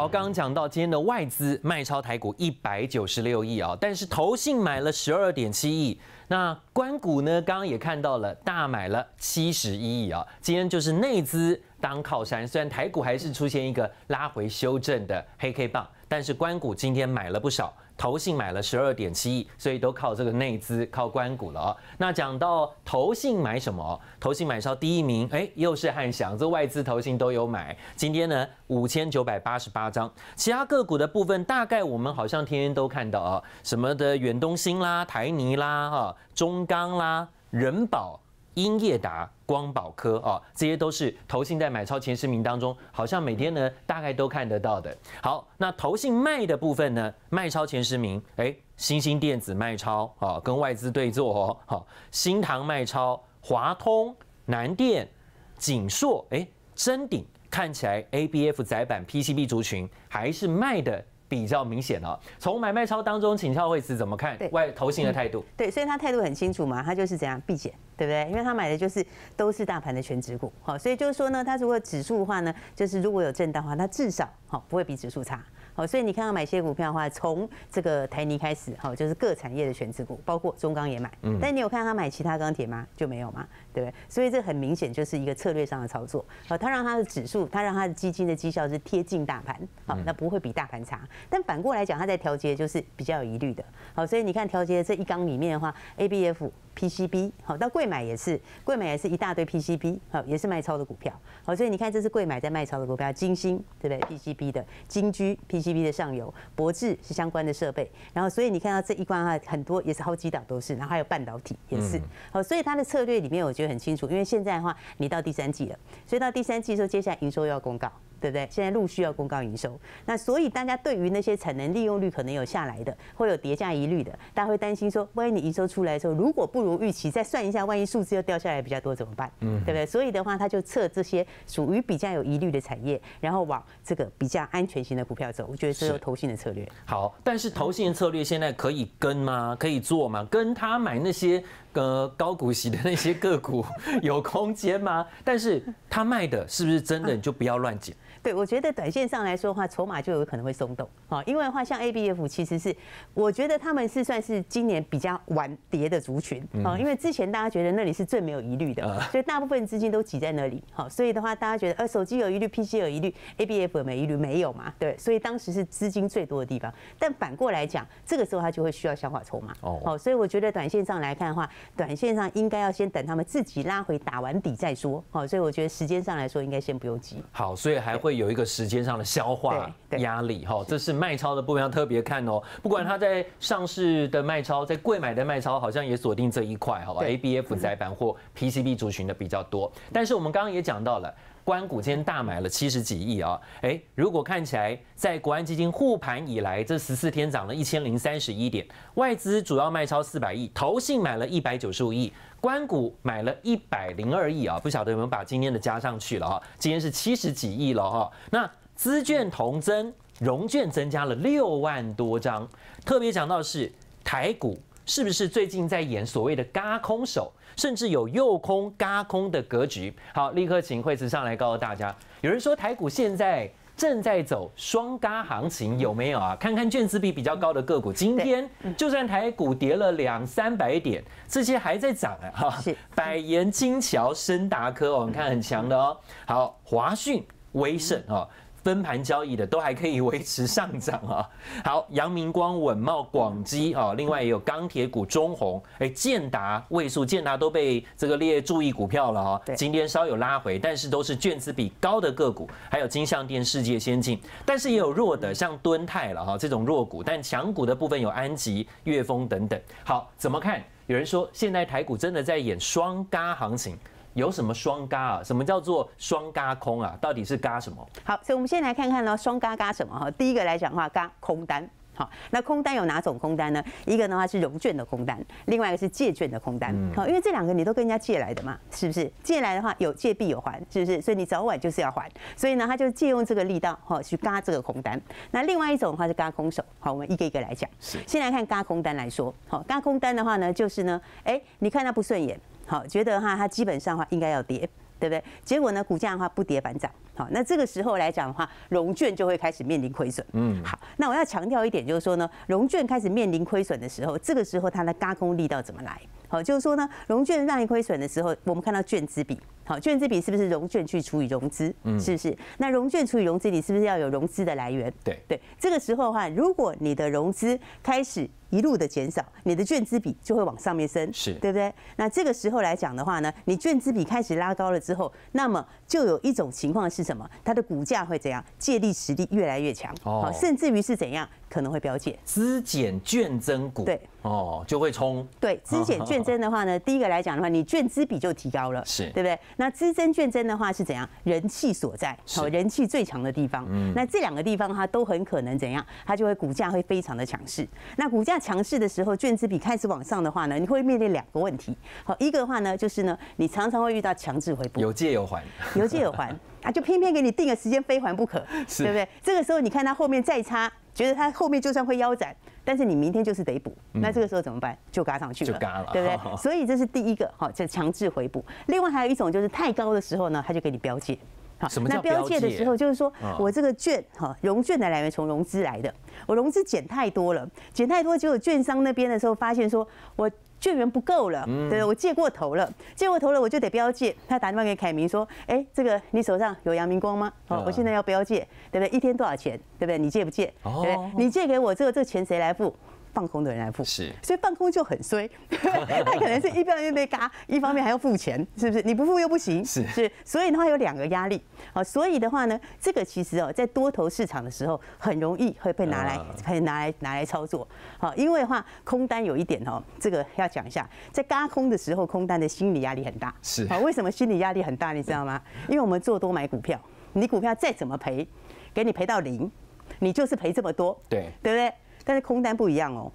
好，刚刚讲到今天的外资卖超台股一百九十六亿啊，但是投信买了十二点七亿。那关股呢？刚刚也看到了，大买了七十一亿啊。今天就是内资当靠山，虽然台股还是出现一个拉回修正的黑 K 棒，但是关股今天买了不少。投信买了十二点七亿，所以都靠这个内资，靠关股了哦。那讲到投信买什么？投信买超第一名，哎，又是汉翔，这外资投信都有买。今天呢，五千九百八十八张。其他个股的部分，大概我们好像天天都看到啊，什么的远东新啦、台泥啦、哈中钢啦、人保。英业达、光宝科啊，这些都是投信在买超前十名当中，好像每天呢大概都看得到的。好，那投信卖的部分呢，卖超前十名，哎，新兴电子卖超啊，跟外资对坐哦，好，新唐卖超，华通、南电、景硕，哎，真鼎看起来 ABF 窄板 PCB 族群还是卖的。比较明显了。从买卖超当中，请教惠慈怎么看外投信的态度？对，所以他态度很清楚嘛，他就是怎样避险，对不对？因为他买的就是都是大盘的全指股，好，所以就是说呢，他如果指数的话呢，就是如果有震荡的话，他至少好不会比指数差。好，所以你看到买些股票的话，从这个台泥开始，好，就是各产业的全资股，包括中钢也买。嗯。但你有看他买其他钢铁吗？就没有嘛？对不对？所以这很明显就是一个策略上的操作。好，他让他的指数，他让他的基金的绩效是贴近大盘，好，那不会比大盘差。但反过来讲，他在调节就是比较有疑虑的。好，所以你看调节这一缸里面的话，ABF。PCB 好，到贵买也是，贵买也是一大堆 PCB 好，也是卖超的股票好，所以你看这是贵买在卖超的股票，金星对不对？PCB 的金居 PCB 的上游，博智是相关的设备，然后所以你看到这一关啊，很多也是好几档都是，然后还有半导体也是好，所以它的策略里面我觉得很清楚，因为现在的话你到第三季了，所以到第三季的时候，接下来营收要公告。对不对？现在陆续要公告营收，那所以大家对于那些产能利用率可能有下来的，会有叠加疑虑的，大家会担心说，万一你营收出来的时候，如果不如预期，再算一下，万一数字又掉下来比较多怎么办？嗯，对不对？所以的话，他就测这些属于比较有疑虑的产业，然后往这个比较安全型的股票走。我觉得这是投信的策略。好，但是投信的策略现在可以跟吗？可以做吗？跟他买那些呃高股息的那些个股 有空间吗？但是他卖的是不是真的？你就不要乱捡。对，我觉得短线上来说的话，筹码就有可能会松动啊，因为的话，像 A B F 其实是，我觉得他们是算是今年比较晚跌的族群啊，因为之前大家觉得那里是最没有疑虑的，所以大部分资金都挤在那里，好，所以的话，大家觉得呃手机有疑虑，P C 有疑虑，A B F 有没疑虑？没有嘛，对，所以当时是资金最多的地方。但反过来讲，这个时候它就会需要消化筹码哦，好，所以我觉得短线上来看的话，短线上应该要先等他们自己拉回打完底再说，好，所以我觉得时间上来说应该先不用急。好，所以还会。有一个时间上的消化压力哈，这是卖超的部分要特别看哦。不管它在上市的卖超，在贵买的卖超，好像也锁定这一块，好吧？A B F 窄板或 P C B 族群的比较多。但是我们刚刚也讲到了，关股今天大买了七十几亿啊，哎，如果看起来在国安基金护盘以来，这十四天涨了一千零三十一点，外资主要卖超四百亿，投信买了一百九十五亿。关谷买了一百零二亿啊，不晓得有没有把今天的加上去了哈？今天是七十几亿了哈。那资券同增，融券增加了六万多张。特别讲到是台股，是不是最近在演所谓的嘎空手，甚至有诱空嘎空的格局？好，立刻请惠慈上来告诉大家。有人说台股现在。正在走双嘎行情，有没有啊？看看卷子比比较高的个股，今天就算台股跌了两三百点，这些还在涨啊！哈，百元金桥、深达科，我们看很强的哦。好，华讯、威盛啊。分盘交易的都还可以维持上涨啊。好，阳明光、稳茂、广基啊，另外也有钢铁股中红，哎，建达、位数，建达都被这个列注意股票了哈。今天稍有拉回，但是都是卷子比高的个股，还有金相电、世界先进，但是也有弱的，像敦泰了哈这种弱股，但强股的部分有安吉、粤丰等等。好，怎么看？有人说现在台股真的在演双嘎行情。有什么双嘎啊？什么叫做双嘎空啊？到底是嘎什么？好，所以我们先来看看呢，双嘎嘎什么哈？第一个来讲的话，嘎空单。好，那空单有哪种空单呢？一个的话是融券的空单，另外一个是借券的空单。好，因为这两个你都跟人家借来的嘛，是不是？借来的话有借必有还，是不是？所以你早晚就是要还。所以呢，他就借用这个力道哈去嘎这个空单。那另外一种的话是嘎空手。好，我们一个一个来讲。先来看嘎空单来说，好，嘎空单的话呢，就是呢，哎，你看他不顺眼。好，觉得哈，它基本上话应该要跌。对不对？结果呢，股价的话不跌反涨。好，那这个时候来讲的话，融券就会开始面临亏损。嗯，好，那我要强调一点，就是说呢，融券开始面临亏损的时候，这个时候它的轧空力道怎么来？好，就是说呢，融券让利亏损的时候，我们看到券资比。好，券资比是不是融券去除以融资？嗯，是不是？那融券除以融资，你是不是要有融资的来源？对对，这个时候的话，如果你的融资开始一路的减少，你的券资比就会往上面升，是对不对？那这个时候来讲的话呢，你券资比开始拉高了之后，那么就有一种情况是什么？它的股价会怎样？借力实力越来越强，哦，甚至于是怎样？可能会标减资减券增股，对哦，就会冲。对，资减券增的话呢，第一个来讲的话，你券资比就提高了，是对不对？那资增券增的话是怎样？人气所在，好，人气最强的地方。嗯，那这两个地方它都很可能怎样？它就会股价会非常的强势。那股价强势的时候，券资比开始往上的话呢，你会面临两个问题。好，一个的话呢，就是呢，你常常会遇到强制回补，有借有还，有借有还 啊，就偏偏给你定个时间非还不可，对不对？这个时候你看它后面再差。觉得它后面就算会腰斩，但是你明天就是得补，那这个时候怎么办？就嘎上去了，就嘎了，对不对？所以这是第一个，哈，就强制回补。另外还有一种就是太高的时候呢，他就给你标借。好，那标界的时候就是说我这个券哈，融券的来源从融资来的，我融资减太多了，减太多，结果券商那边的时候发现说我。券源不够了，对我借过头了，借过头了，我就得标借。他打电话给凯明说：“哎，这个你手上有阳明光吗？哦，我现在要标借，对不对？一天多少钱？对不对？你借不借？对不对？你借给我之后，这个钱谁来付？”放空的人来付，是，所以放空就很衰，他可能是一方面被嘎，一方面还要付钱，是不是？你不付又不行，是。是，所以的话有两个压力，好，所以的话呢，这个其实哦，在多头市场的时候，很容易会被拿来，以拿来拿来操作，好，因为的话空单有一点哦，这个要讲一下，在嘎空的时候，空单的心理压力很大，是，好，为什么心理压力很大？你知道吗？因为我们做多买股票，你股票再怎么赔，给你赔到零，你就是赔这么多，对，对不对？但是空单不一样哦，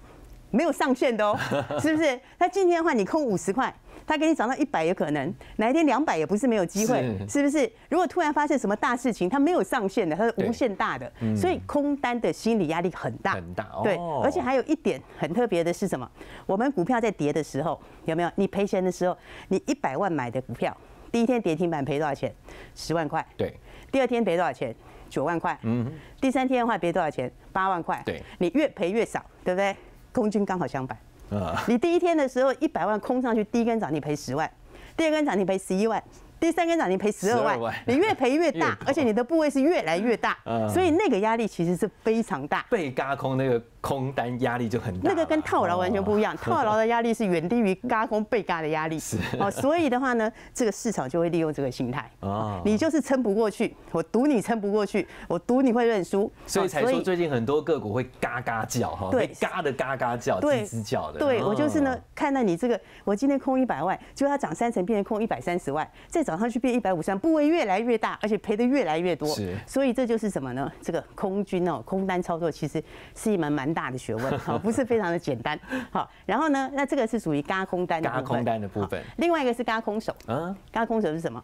没有上限的哦，是不是？那今天的话，你空五十块，它给你涨到一百也可能，哪一天两百也不是没有机会，是不是？如果突然发生什么大事情，它没有上限的，它是无限大的，所以空单的心理压力很大，很大。对，而且还有一点很特别的是什么？我们股票在跌的时候，有没有？你赔钱的时候，你一百万买的股票，第一天跌停板赔多少钱？十万块。对。第二天赔多少钱？九万块，嗯，第三天的话赔多少钱？八万块，对，你越赔越少，对不对？空军刚好相反，啊，你第一天的时候一百万空上去，第一根涨停赔十万，第二根涨停赔十一万。第三根涨停赔十二万，你越赔越 大，而且你的部位是越来越大，所以那个压力其实是非常大。被嘎空那个空单压力就很大。那个跟套牢完全不一样，套牢的压力是远低于嘎空被嘎的压力。是哦，所以的话呢，这个市场就会利用这个心态。哦，你就是撑不过去，我赌你撑不过去，我赌你会认输。所以才说最近很多个股会嘎嘎叫哈，对，嘎的嘎嘎叫，吱吱叫的。对我就是呢，看到你这个，我今天空一百万，就它涨三成变成空一百三十万，再涨上去变一百五十万，部位越来越大，而且赔的越来越多。是，所以这就是什么呢？这个空军哦，空单操作其实是一门蛮大的学问，好，不是非常的简单。好，然后呢，那这个是属于嘎空单的嘎空单的部分。另外一个是嘎空手，啊，嘎空手是什么？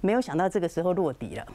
没有想到这个时候落底了，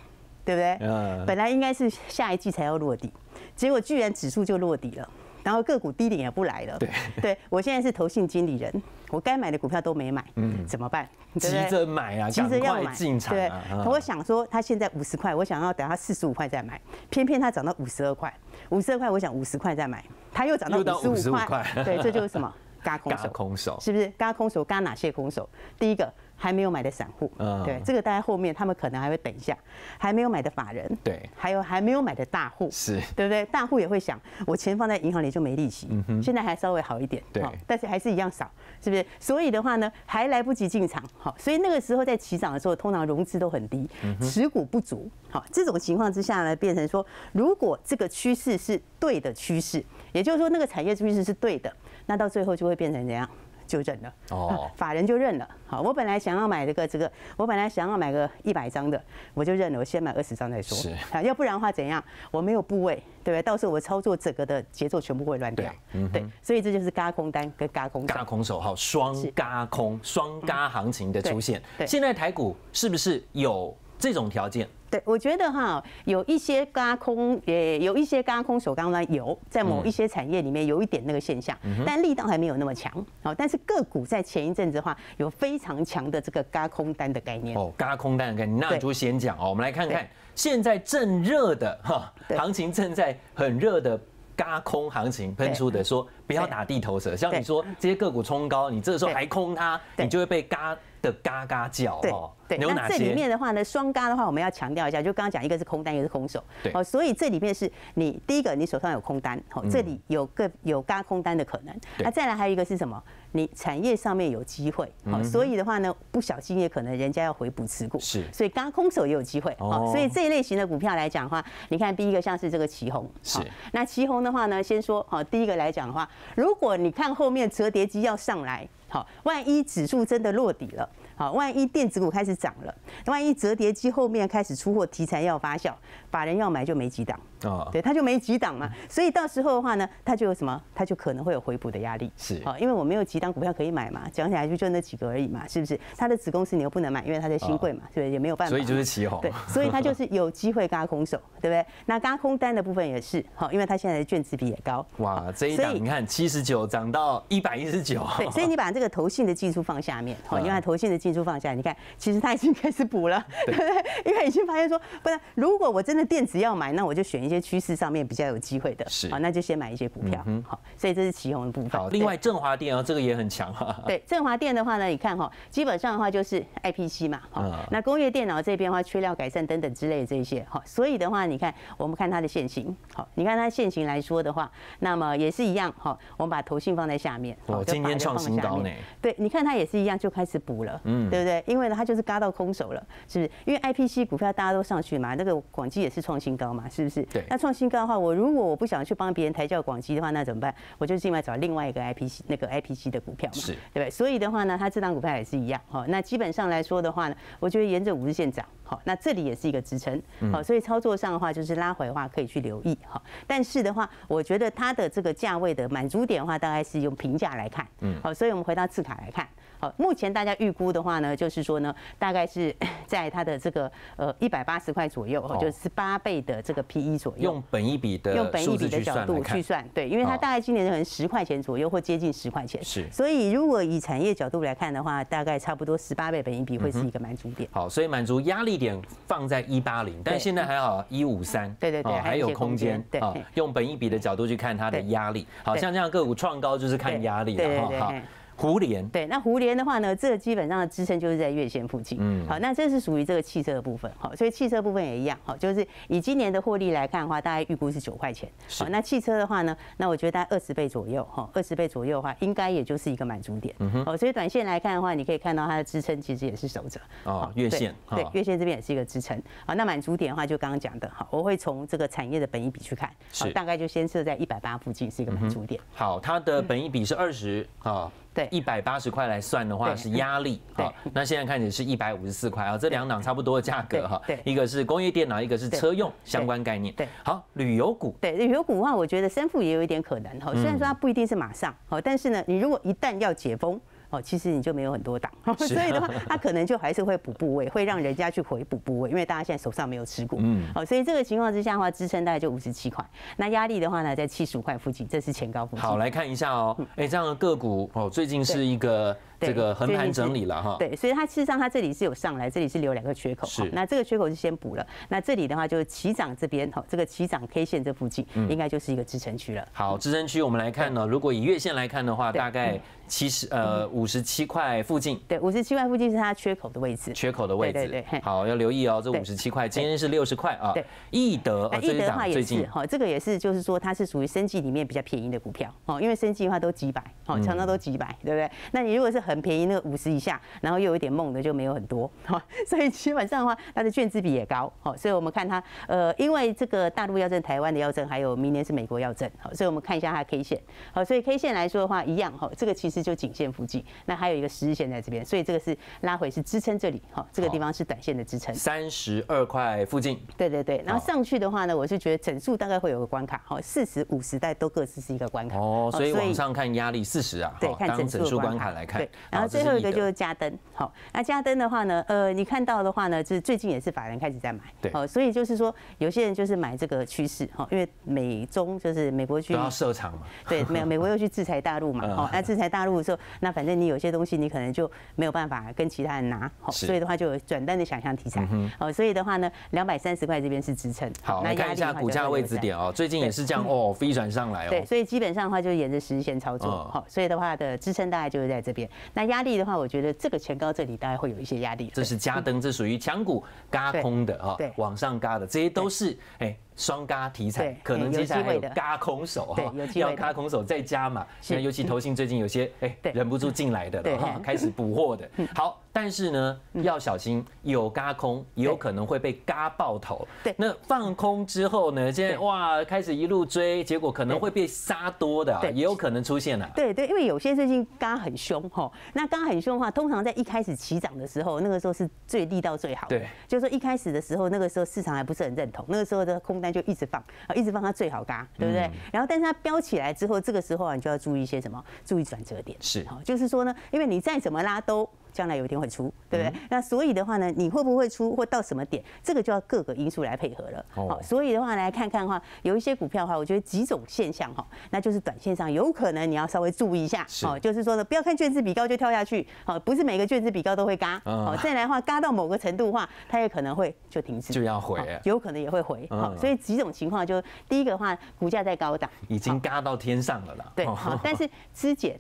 对不对？嗯。本来应该是下一季才要落底，结果居然指数就落底了。然后个股低点也不来了，对，对我现在是投信经理人，我该买的股票都没买，嗯，怎么办？急着买啊，急着要买进场。对，我想说他现在五十块，我想要等他四十五块再买，偏偏他涨到五十二块，五十二块我想五十块再买，他又涨到五十五块，对，这就是什么？嘎空手，空手是不是？嘎空手，嘎哪些空手？第一个。还没有买的散户，对这个待在后面，他们可能还会等一下。还没有买的法人，对，还有还没有买的大户，是对不对？大户也会想，我钱放在银行里就没利息，嗯现在还稍微好一点，对，但是还是一样少，是不是？所以的话呢，还来不及进场，好，所以那个时候在起涨的时候，通常融资都很低，持股不足，好，这种情况之下呢，变成说，如果这个趋势是对的趋势，也就是说那个产业趋势是对的，那到最后就会变成怎样？就认了哦，法人就认了。好，我本来想要买这个这个，我本来想要买个一百张的，我就认了，我先买二十张再说。是啊，要不然的话怎样？我没有部位，对不对？到时候我操作整个的节奏全部会乱掉。嗯，对，所以这就是嘎空单跟嘎空嘎空手号双嘎空双嘎行情的出现。现在台股是不是有？这种条件。对，我觉得哈，有一些嘎空，也有一些嘎空手刚呢有在某一些产业里面有一点那个现象，但力道还没有那么强。好，但是个股在前一阵子的话，有非常强的这个嘎空单的概念。哦，嘎空单的概念，那就先讲哦。我们来看看现在正热的哈，行情正在很热的嘎空行情喷出的，说不要打地头蛇。像你说这些个股冲高，你这个时候还空它，你就会被嘎。的嘎嘎叫哦，对，那这里面的话呢，双嘎的话，我们要强调一下，就刚刚讲一个是空单，一个是空手，对，哦，所以这里面是你第一个，你手上有空单，哦，这里有个有嘎空单的可能，那再来还有一个是什么？你产业上面有机会，哦，所以的话呢，不小心也可能人家要回补持股，是，所以嘎空手也有机会，哦，所以这一类型的股票来讲的话，你看第一个像是这个旗红，是，那旗红的话呢，先说，哦，第一个来讲的话，如果你看后面折叠机要上来，好，万一指数真的落底了。好，万一电子股开始涨了，万一折叠机后面开始出货，题材要发酵，法人要买就没几档啊，对，他就没几档嘛，所以到时候的话呢，他就有什么，他就可能会有回补的压力。是，好，因为我没有几档股票可以买嘛，讲起来就就那几个而已嘛，是不是？他的子公司你又不能买，因为他在新贵嘛，对？也没有办法。所以就是起哄。对，所以他就是有机会嘎空手，对不对？那嘎空单的部分也是，好，因为他现在的卷子比也高。哇，这一档你看七十九涨到一百一十九。对，所以你把这个投信的技术放下面，好，因为投信的技术放下，你看。其实他已经开始补了，对不对？因为已经发现说，不然如果我真的电子要买，那我就选一些趋势上面比较有机会的，是好，那就先买一些股票。好，所以这是旗宏的部分。好，另外振华电啊，这个也很强哈。对，振华电的话呢，你看哈，基本上的话就是 IPC 嘛，好，那工业电脑这边的话，缺料改善等等之类的这些，好，所以的话，你看我们看它的线型，好，你看它线型来说的话，那么也是一样，好，我们把头信放在下面，哦，今天创新高呢。对，你看它也是一样，就开始补了，嗯，对不对？因为呢，它就是嘎到空手了，是不是？因为 IPC 股票大家都上去嘛，那个广基也是创新高嘛，是不是？对。那创新高的话，我如果我不想去帮别人抬轿广基的话，那怎么办？我就另外找另外一个 IPC 那个 IPC 的股票嘛，是，对不对？所以的话呢，它这张股票也是一样，哈。那基本上来说的话呢，我觉得沿着五日线涨，好，那这里也是一个支撑，好，所以操作上的话就是拉回的话可以去留意，哈。但是的话，我觉得它的这个价位的满足点的话，大概是用平价来看，嗯，好，所以我们回到字卡来看。好，目前大家预估的话呢，就是说呢，大概是 在它的这个呃一百八十块左右，就是八倍的这个 P E 左右。用本一比的用本一比的角度去算，对，因为它大概今年可能十块钱左右，或接近十块钱。是。所以如果以产业角度来看的话，大概差不多十八倍本一比会是一个满足点。好，所以满足压力点放在一八零，但现在还好一五三。对对对，还有空间。对。用本一比的角度去看它的压力，好像这样个股创高就是看压力了哈。胡联对，那胡联的话呢，这个基本上的支撑就是在月线附近。嗯，好，那这是属于这个汽车的部分。好，所以汽车部分也一样。好，就是以今年的获利来看的话，大概预估是九块钱。好，那汽车的话呢，那我觉得大概二十倍左右。哈，二十倍左右的话，应该也就是一个满足点。嗯哼。好，所以短线来看的话，你可以看到它的支撑其实也是守着。哦，月线。对，月线这边也是一个支撑。好，那满足点的话，就刚刚讲的。好，我会从这个产业的本益比去看。好，大概就先设在一百八附近是一个满足点。好，它的本益比是二十啊。对，一百八十块来算的话是压力，好，那现在看起来是一百五十四块啊，这两档差不多的价格哈，对，一个是工业电脑，一个是车用相关概念，对，好，旅游股，对，旅游股的话，我觉得三富也有一点可能哈，虽然说它不一定是马上，好，但是呢，你如果一旦要解封。哦，其实你就没有很多档，所以的话，它可能就还是会补部位，会让人家去回补部位，因为大家现在手上没有持股。嗯。哦，所以这个情况之下的话，支撑大概就五十七块，那压力的话呢，在七十五块附近，这是前高附近。好，来看一下哦，哎，这样的个股哦，最近是一个。这个横盘整理了哈，对，所以它事实上它这里是有上来，这里是留两个缺口，是，那这个缺口是先补了，那这里的话就是起涨这边哈，这个起涨 K 线这附近应该就是一个支撑区了。好，支撑区我们来看呢，如果以月线来看的话，大概七十呃五十七块附近，对，五十七块附近是它缺口的位置，缺口的位置，对对好，要留意哦，这五十七块今天是六十块啊，对，易德，易德的话也是哈，这个也是就是说它是属于生计里面比较便宜的股票。哦，因为生计的话都几百，哦，常常都几百，对不对？那你如果是很便宜那个五十。以下，然后又有一点梦的就没有很多，哈，所以基本上的话，它的卷资比也高，好，所以我们看它，呃，因为这个大陆要证、台湾的要证，还有明年是美国要证，好，所以我们看一下它 K 线，好，所以 K 线来说的话，一样，哈，这个其实就颈线附近，那还有一个十日线在这边，所以这个是拉回是支撑这里，哈，这个地方是短线的支撑，三十二块附近，对对对，然后上去的话呢，我是觉得整数大概会有个关卡，好，四十五十代都各自是一个关卡，哦，所以往上看压力四十啊，对，看整数关卡来看，然后最后一个就是加登，好，那加登的话呢，呃，你看到的话呢，就是最近也是法人开始在买，对，哦，所以就是说有些人就是买这个趋势，哈，因为美中就是美国去要设厂嘛，对，没有美国又去制裁大陆嘛，好，那制裁大陆的时候，那反正你有些东西你可能就没有办法跟其他人拿，好，所以的话就有转单的想象题材，哦，所以的话呢，两百三十块这边是支撑，好，那看一下股价位置点哦，最近也是这样哦，飞转上来哦，对，所以基本上的话就沿着十日线操作，好，所以的话的支撑大概就是在这边，那压力的话，我觉得这个前高这里大概会有一些压力，这是加登，这属于强股嘎空的哈，对，往上嘎的，这些都是哎。双嘎题材，可能接下来有嘎空手哈，要嘎空手再加嘛。现在尤其投信最近有些哎忍不住进来的了哈，开始补货的。好，但是呢要小心，有嘎空也有可能会被嘎爆头。对，那放空之后呢，现在哇开始一路追，结果可能会被杀多的，也有可能出现了。对对，因为有些最近嘎很凶哈，那嘎很凶的话，通常在一开始起涨的时候，那个时候是最力道最好。对，就是说一开始的时候，那个时候市场还不是很认同，那个时候的空单。就一直放啊，一直放它最好嘎，对不对？然后，但是它飙起来之后，这个时候啊，你就要注意一些什么？注意转折点。是，就是说呢，因为你再怎么拉都。将来有一天会出，对不对？那所以的话呢，你会不会出，或到什么点，这个就要各个因素来配合了。好，所以的话来看看的话，有一些股票的话，我觉得几种现象哈，那就是短线上有可能你要稍微注意一下。好，就是说呢，不要看卷子比高就跳下去。好，不是每个卷子比高都会嘎。好，再来的话，嘎到某个程度的话，它也可能会就停止，就要回，有可能也会回。好，所以几种情况，就第一个的话，股价在高档，已经嘎到天上了啦。对，好，但是资减。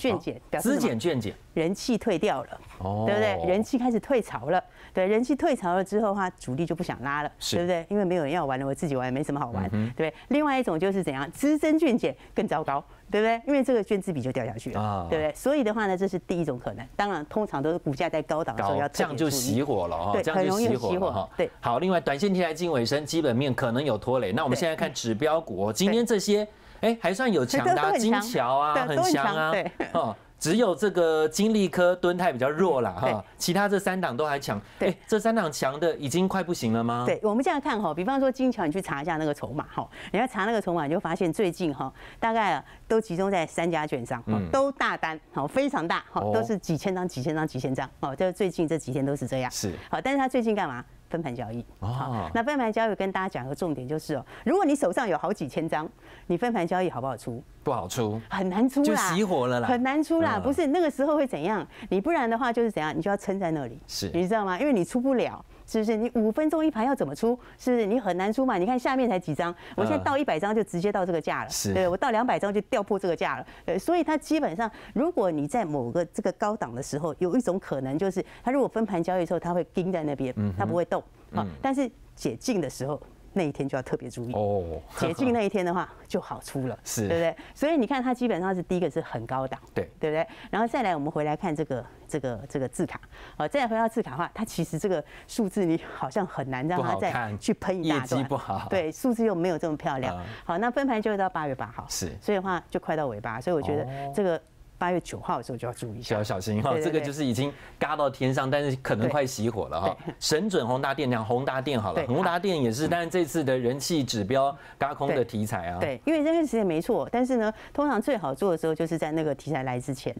卷减，资减卷减，人气退掉了，哦对不对？人气开始退潮了，对，人气退潮了之后的话，主力就不想拉了，对不对？因为没有人要玩了，我自己玩也没什么好玩，对。另外一种就是怎样，资增卷减更糟糕，对不对？因为这个卷资比就掉下去了，对不对？所以的话呢，这是第一种可能。当然，通常都是股价在高档的时候要这样就熄火了哈，对，很容易熄火哈。对，好，另外短线题材近尾声，基本面可能有拖累。那我们现在看指标股，今天这些哎还算有强的，金桥啊很强啊，哦。只有这个金利科敦泰比较弱了哈，其他这三档都还强。对，这三档强的已经快不行了吗？对，我们这样看哈，比方说金桥，你去查一下那个筹码哈，你要查那个筹码，你就发现最近哈，大概都集中在三家券商，都大单，好非常大，哈都是几千张、几千张、几千张，哦，这最近这几天都是这样。是，好，但是他最近干嘛？分盘交易。哦，那分盘交易跟大家讲个重点就是哦，如果你手上有好几千张，你分盘交易好不好出？不好出，很难出啦，就熄火了啦，很难出啦。不是那个时候会怎样？你不然的话就是怎样，你就要撑在那里，是，你知道吗？因为你出不了，是不是？你五分钟一盘要怎么出？是不是？你很难出嘛？你看下面才几张，我现在到一百张就直接到这个价了，是，对我到两百张就掉破这个价了，对，所以它基本上，如果你在某个这个高档的时候，有一种可能就是，它如果分盘交易的时候，它会盯在那边，它不会动，啊，但是解禁的时候。那一天就要特别注意。哦，解禁那一天的话就好出了，是，对不对？所以你看它基本上是第一个是很高档，对，对不对？然后再来我们回来看这个这个这个字卡，好，再来回到字卡的话，它其实这个数字你好像很难让它再去喷一大段，不好，对，数字又没有这么漂亮。好，那分盘就会到八月八号，是，所以的话就快到尾巴，所以我觉得这个。八月九号的时候就要注意一下，要小心哈。这个就是已经嘎到天上，但是可能快熄火了哈。神准宏达电量，宏达电好了，宏达电也是，但是这次的人气指标嘎空的题材啊。对，因为这个时间没错，但是呢，通常最好做的时候就是在那个题材来之前，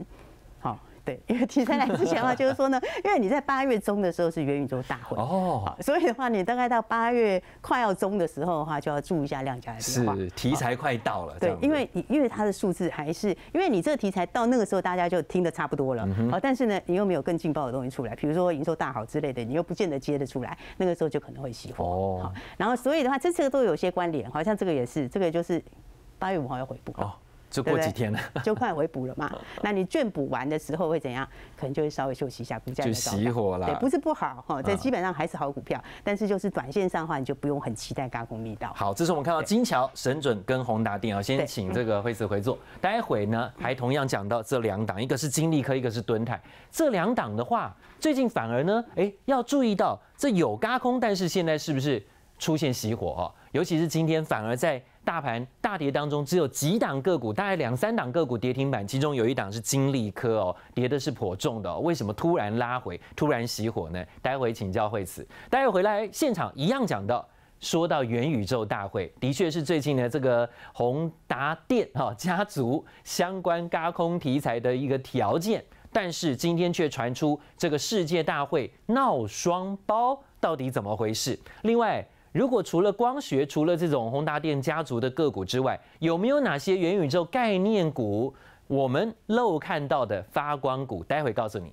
好。对，因为题材来之前的话，就是说呢，因为你在八月中的时候是元宇宙大会哦，所以的话，你大概到八月快要中的时候的话，就要注意一下量价的变化。是题材快到了，对，因为因为它的数字还是，因为你这个题材到那个时候大家就听得差不多了，好，但是呢，你又没有更劲爆的东西出来，比如说营收大好之类的，你又不见得接得出来，那个时候就可能会熄火哦。然后所以的话，这次都有些关联，好像这个也是，这个就是八月五号要回补哦。就过几天了，就快回补了嘛。那你券补完的时候会怎样？可能就会稍微休息一下，股价就熄火了。对，不是不好哈，这基本上还是好股票。但是就是短线上的话，你就不用很期待高空力道。好，这是我们看到金桥、神准跟宏达电啊。先请这个惠子回座。待会呢，还同样讲到这两档，一个是金利科，一个是敦泰。这两档的话，最近反而呢，哎，要注意到这有高空，但是现在是不是出现熄火哦？尤其是今天反而在。大盘大跌当中，只有几档个股，大概两三档个股跌停板，其中有一档是金利科哦，跌的是颇重的。为什么突然拉回，突然熄火呢？待会请教惠慈。待会回来现场一样讲到，说到元宇宙大会，的确是最近的这个宏达电哈家族相关高空题材的一个条件。但是今天却传出这个世界大会闹双包，到底怎么回事？另外，如果除了光学，除了这种宏达电家族的个股之外，有没有哪些元宇宙概念股我们漏看到的发光股？待会告诉你。